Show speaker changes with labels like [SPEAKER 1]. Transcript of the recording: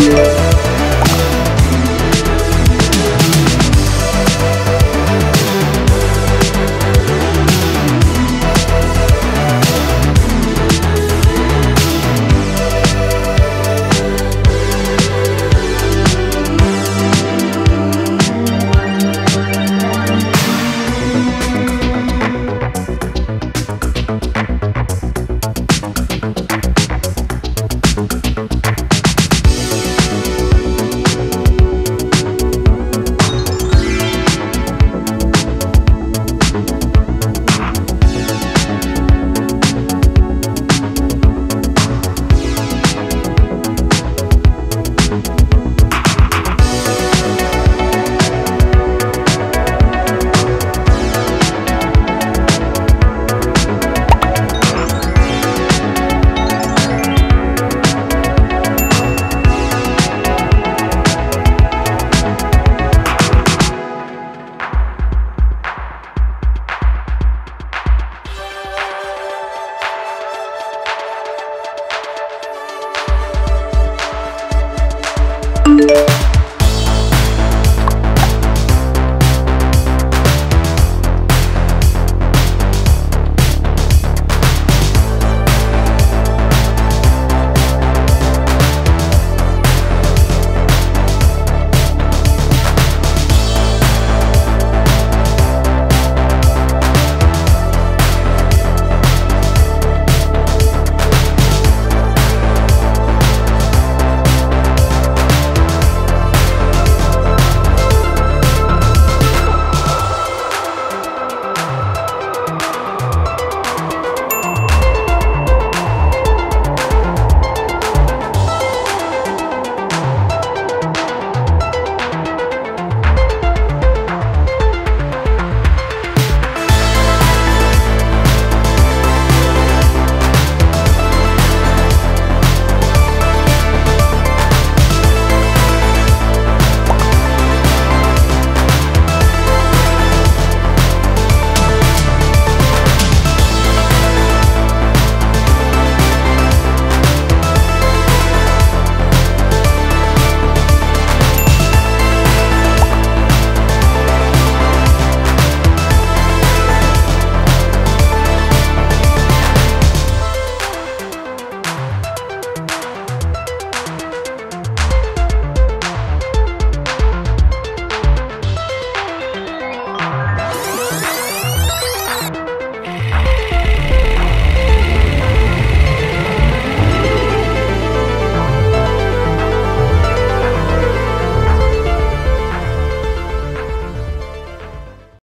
[SPEAKER 1] Yeah.